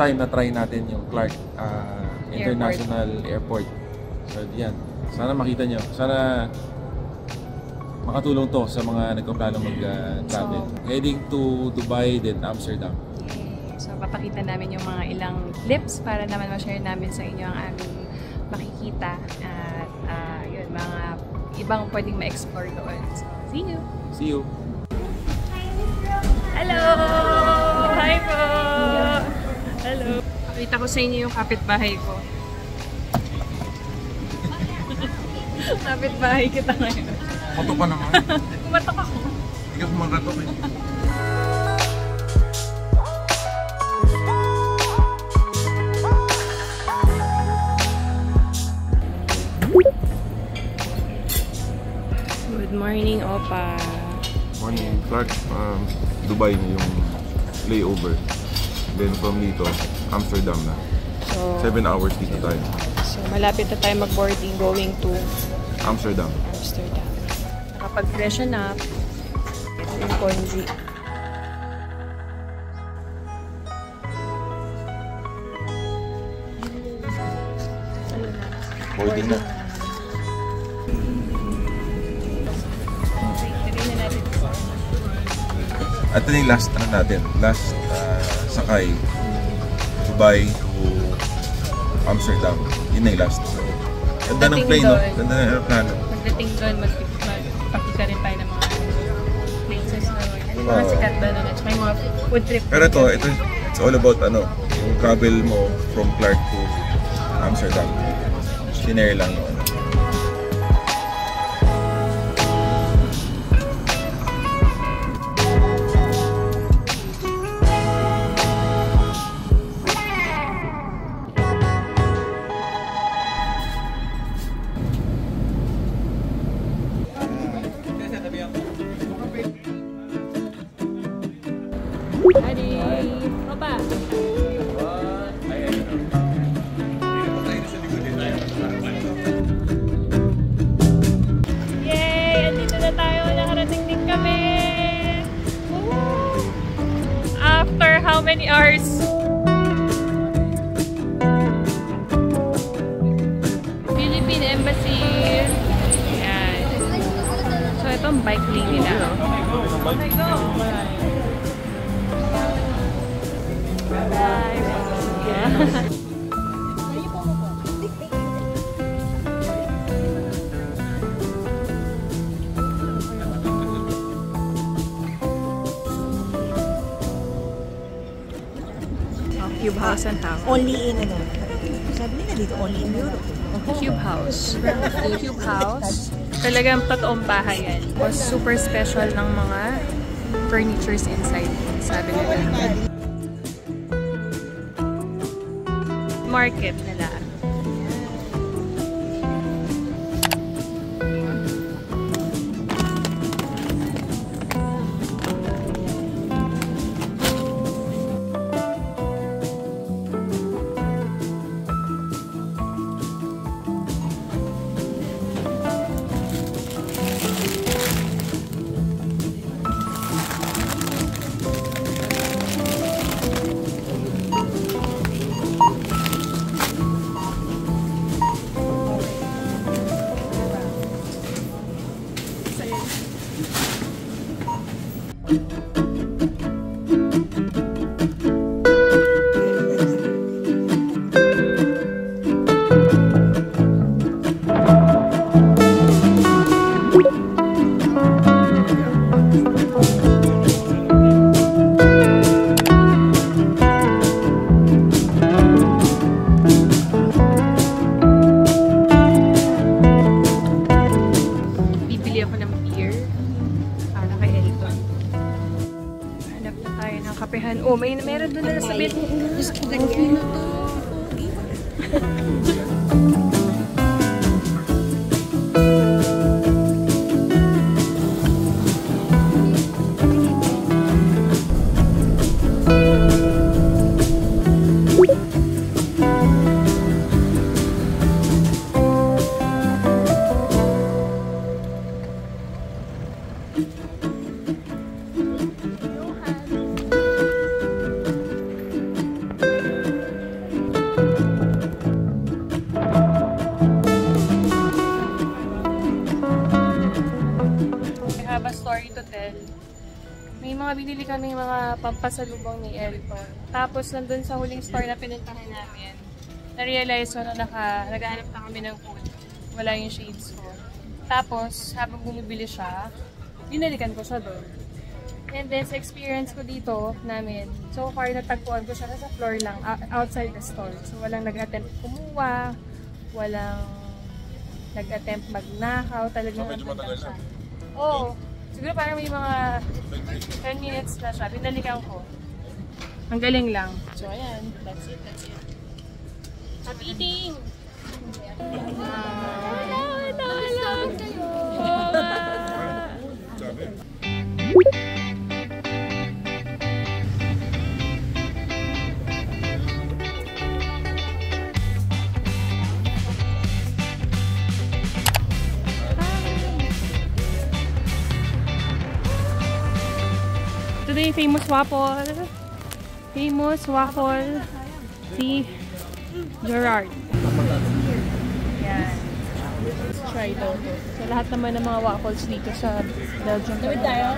time na try natin yung Clark ah, International Airport. So yan, sana makita nyo. Sana makatulong to sa mga nagpaplano mag-travel. Heading to Dubai, then Amsterdam. So, papakita namin yung mga ilang clips para naman ma-share namin sa inyo ang aming makikita at ah, yun, mga ibang pwedeng ma-explore doon. So, see you! See you! Hello! Hi po! Hello! Pakita ko sa inyo yung kapitbahay ko. kapitbahay kita ngayon. Koto pa naman. Kumatok ako. Hindi ka kumakatok eh. Good morning, Opa. Morning, Clark. Um, Dubai na yung layover. Then from dito, Amsterdam na. So, 7 hours dito tayo. so malapit na tayo mag-boarding going to Amsterdam. Amsterdam. Nakapag-freshen up. Ito yung Ponzi. Boarding na. At ito yung last ano natin. Last uh, sakay. Dubai to Amsterdam. Yun na yung last. Ganda ng plane, no? Ganda ng aeroplano. Pagdating doon, magpapakita rin tayo ng mga places doon. Ano mga sikat ba doon? At yung mga food trip. Pero ito, ito, it's all about ano, yung travel mo from Clark to Amsterdam. Sinare lang no, many hours? Philippine Embassy. Yan. So, ito ang bike lane nila. Okay, go! Bye! Oh, Cube House and House. Only in ano. Sabi nila dito, only in Europe. Cube House. Cube House. Talagang totoong bahay yan. Was super special ng mga furnitures inside. Sabi nila. Market may meron doon na sa bit. Diyos ko, coffee pampasalubong ni Elton. Tapos nandun sa huling store na pinuntahan namin, na-realize ko na naka, naghahanap na kami ng food. Wala yung shades ko. Tapos, habang bumibili siya, binalikan ko siya doon. And then, sa experience ko dito namin, so far natagpuan ko siya sa floor lang, outside the store. So, walang nag-attempt kumuha, walang nag-attempt magnakaw, talagang So, medyo matagal siya. Oo. Siguro parang may mga 10 minutes na siya. Binalikan ko. Ang galing lang. So, ayan. That's it. That's it. Happy eating! Ah, naalala kayo! Today, famous waffle. Famous waffle. Si Gerard. Yan. Let's try daw to. So, lahat naman ng mga waffles dito sa Belgium. Tawid tayo?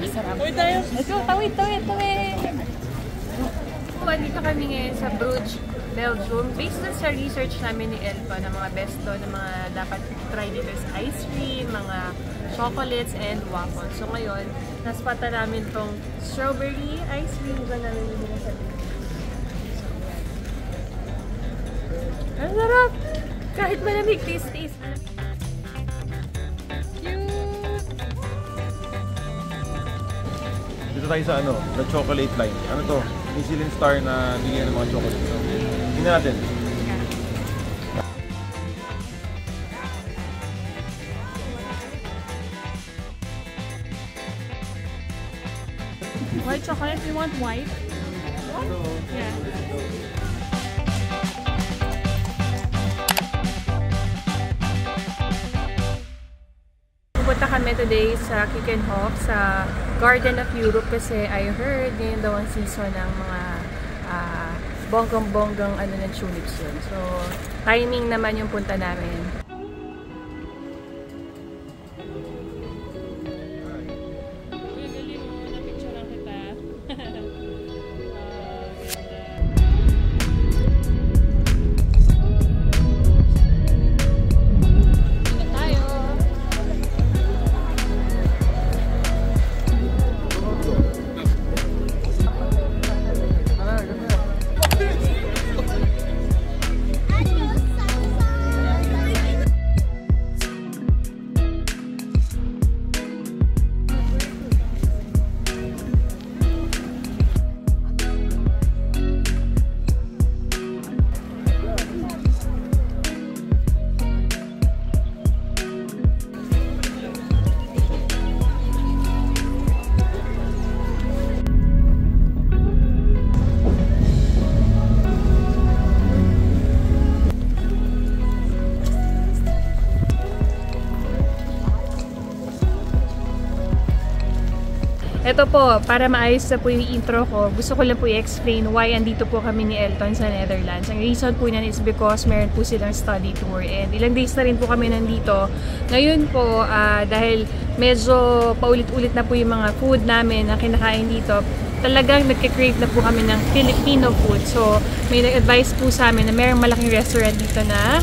Masarap. Tawid tayo? Let's go. Tawid, tawid, tawid. Dito kami ngayon sa Bruges, Belgium. Based dun sa research namin ni Elpa na mga best doon, na mga dapat try dito is ice cream, mga chocolates, and waffles. So ngayon, naspata namin tong strawberry ice cream. Iba namin yung sa Ang sarap! Kahit malamig, taste, taste. Dito tayo sa ano, the chocolate line. Ano to? Michelin star na bigyan ng mga chocolate. So, tingnan natin. White chocolate, you want white? Yeah. Pupunta kami today sa Kickenhof sa Garden of Europe kasi I heard ngayon daw ang season ng mga bonggang-bonggang ano ng tulips yun. So, timing naman yung punta namin. Ito po, para maayos na po yung intro ko, gusto ko lang po i-explain why andito po kami ni Elton sa Netherlands. Ang reason po niyan is because meron po silang study tour and ilang days na rin po kami nandito. Ngayon po, ah, dahil medyo paulit-ulit na po yung mga food namin na kinakain dito, talagang nagka-crave na po kami ng Filipino food. So, may nag-advise po sa amin na mayroong malaking restaurant dito na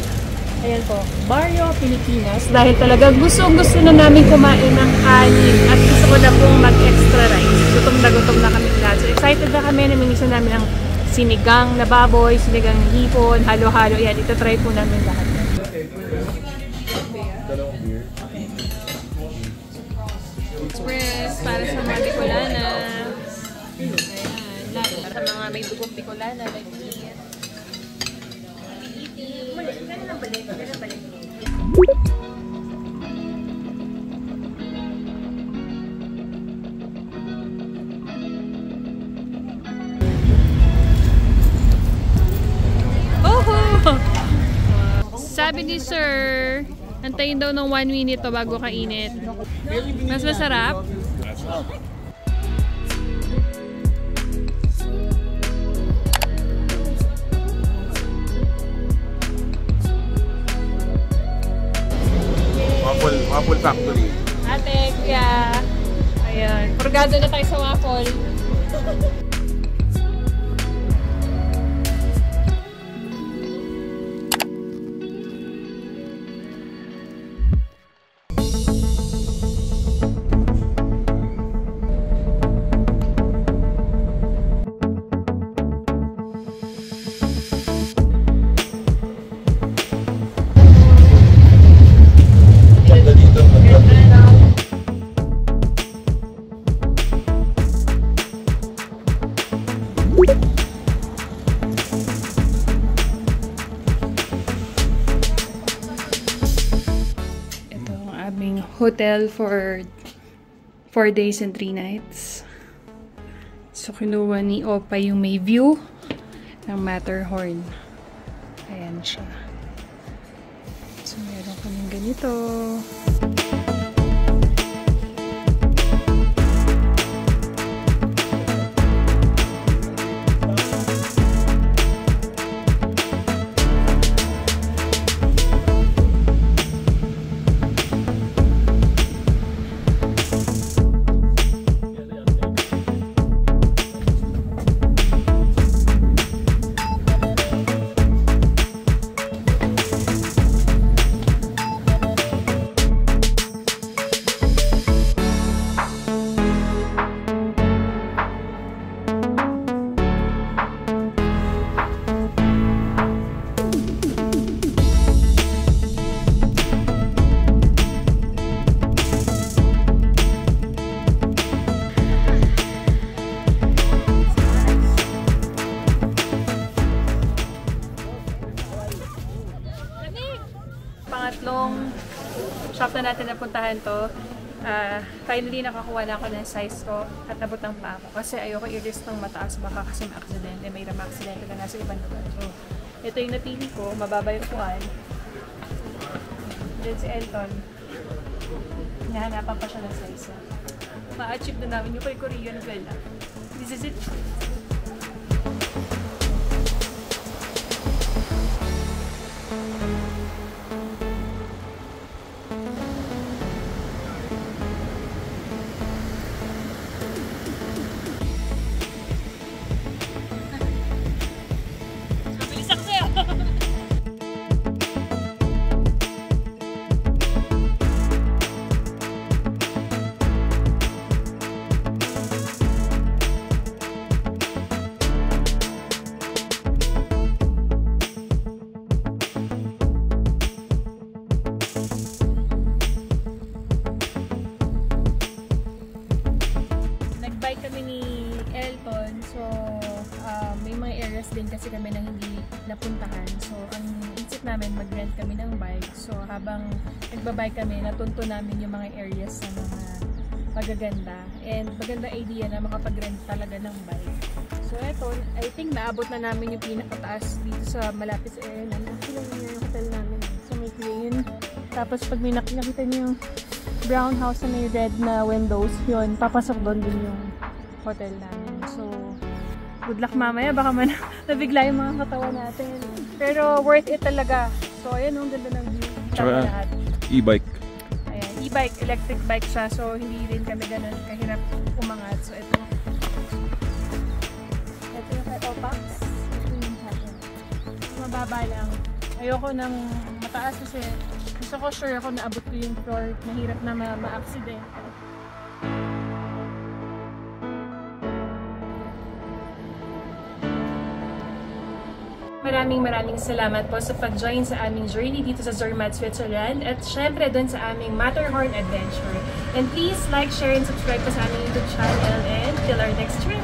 Ayan po, Barrio Pilipinas. Dahil talagang gusto-gusto na namin kumain ng kanin at gusto ko na pong mag-extra rice. Gutom na gutom na kami lahat. So excited na kami na minsan namin ng sinigang na baboy, sinigang hipon, halo-halo. Yan, ito try po namin lahat. Express para sa mga Bicolana. Ayan. Para sa mga may dugong Bicolana, like me. Oho! Sabi ni Sir, antayin daw ng one minute to bago kainit. Mas masarap? Waffle, factory. Ate, kuya. Ayan. Purgado na tayo sa waffle. Hotel for 4 days and 3 nights. So, kinuha ni Opa yung may view ng Matterhorn. Ayan siya. So, meron kaming ganito. Pangatlong shop na natin napuntahan to. Ah, finally, nakakuha na ako ng size ko at nabot ng pa ako. Kasi ayoko i-risk ng mataas baka kasi ma-accident. Eh, may ma-accident na nasa ibang lugar. So, ito yung napili ko. Mababa yung kuhan. Then si Elton. Nahanapan pa siya ng size. Ma-achieve na namin yung kay Korean Vela. This is it. Din kasi kami na hindi napuntahan. So, ang isip namin, mag-rent kami ng bike. So, habang nagbabike kami, natunto namin yung mga areas na mga magaganda. And maganda idea na makapag-rent talaga ng bike. So, eto, I think naabot na namin yung pinakataas dito sa malapit sa area namin. Actually, yun yung hotel namin. So, may clean. Tapos, pag may nak- nakita niyo yung brown house na may red na windows, yun, papasok doon din yung hotel namin. Good luck mamaya. Baka man nabigla yung mga katawan natin. Pero worth it talaga. So, ayan, ang ganda ng view. Tsaka-. E-bike. Ayan, e-bike, electric bike siya. So, hindi rin kami ganun kahirap umangat. So, ito. Ito yung kay Opax. Ito yung sa akin. Mababa lang. Ayoko ng mataas kasi gusto ko sure ako naabot ko yung floor. Mahirap na ma- Maraming maraming salamat po sa pag-join sa aming journey dito sa Zermatt, Switzerland at syempre doon sa aming Matterhorn Adventure. And please like, share, and subscribe po sa aming YouTube channel and till our next trip!